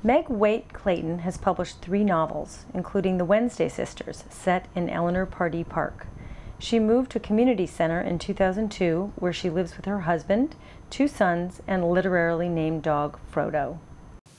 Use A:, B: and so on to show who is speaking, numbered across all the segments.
A: Meg Waite Clayton has published three novels, including The Wednesday Sisters, set in Eleanor Pardee Park. She moved to a community center in 2002, where she lives with her husband, two sons, and a literarily named dog, Frodo.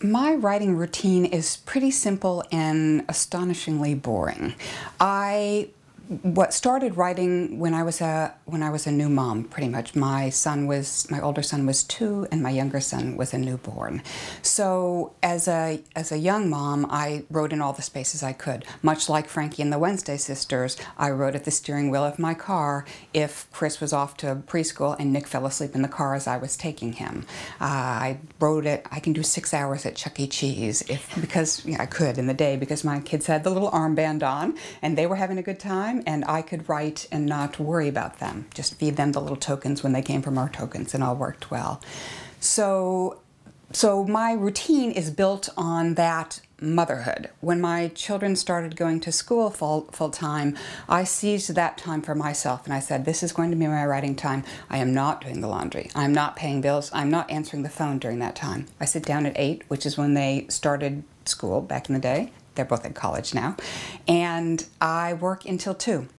B: My writing routine is pretty simple and astonishingly boring. I what started writing when I was a when I was a new mom, pretty much. My son was my older son was two, and my younger son was a newborn. So as a as a young mom, I wrote in all the spaces I could. Much like Frankie and the Wednesday Sisters, I wrote at the steering wheel of my car if Chris was off to preschool and Nick fell asleep in the car as I was taking him. Uh, I wrote it. I can do six hours at Chuck E. Cheese if because you know, I could in the day because my kids had the little armband on and they were having a good time and I could write and not worry about them. Just feed them the little tokens when they came from our tokens and all worked well. So, so my routine is built on that motherhood. When my children started going to school full, full time, I seized that time for myself and I said, this is going to be my writing time. I am not doing the laundry. I'm not paying bills. I'm not answering the phone during that time. I sit down at 8, which is when they started school back in the day. They're both in college now. And I work until 2.